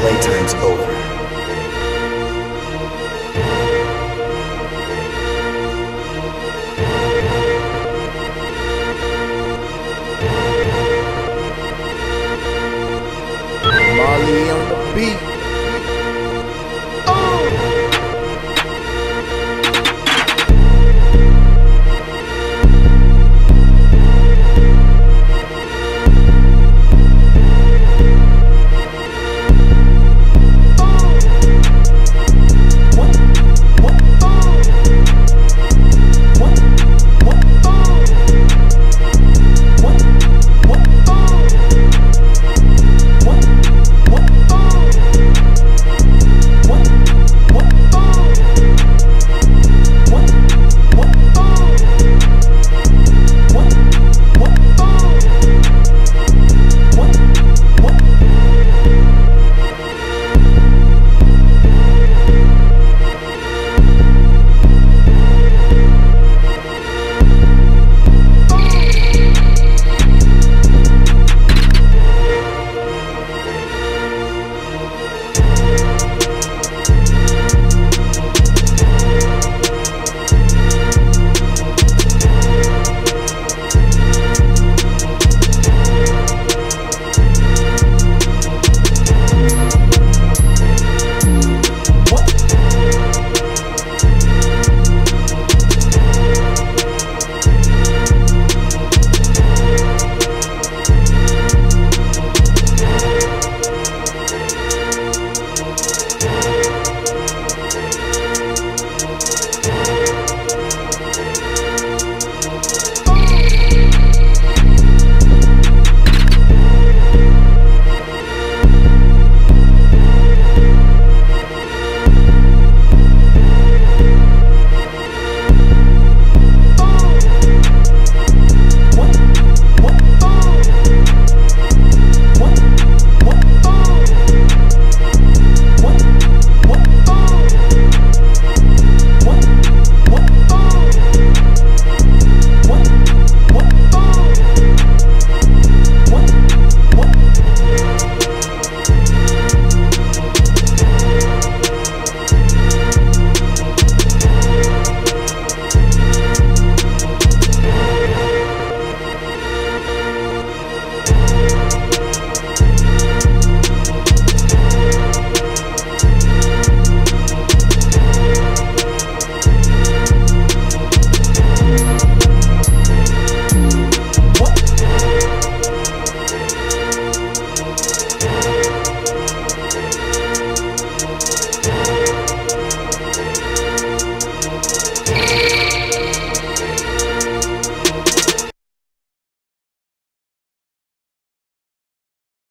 Playtime's over. Molly on the beat.